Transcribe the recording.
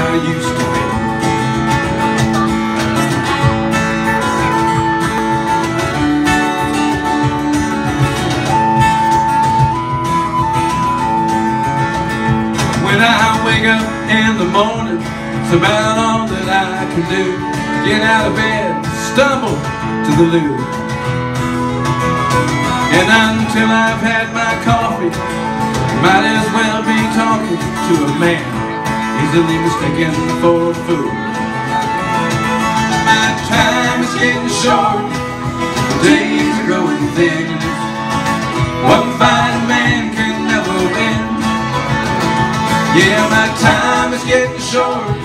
I used to be. When I wake up in the morning, it's about all that I can do. Get out of bed, stumble to the loo. And until I've had my coffee, might as well be talking to a man easily mistaken for a fool. My time is getting short, the days are growing thin. One fine man can never win. Yeah, my time is getting short.